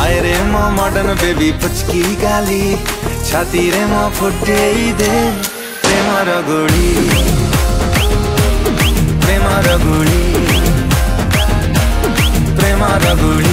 आए रे मो मॉडर्न बेबी पुचकी गाली। छाती रे मो फुटे दे प्रेम रगुड़ी प्रेम रगुड़ी प्रेमर रगुड़ी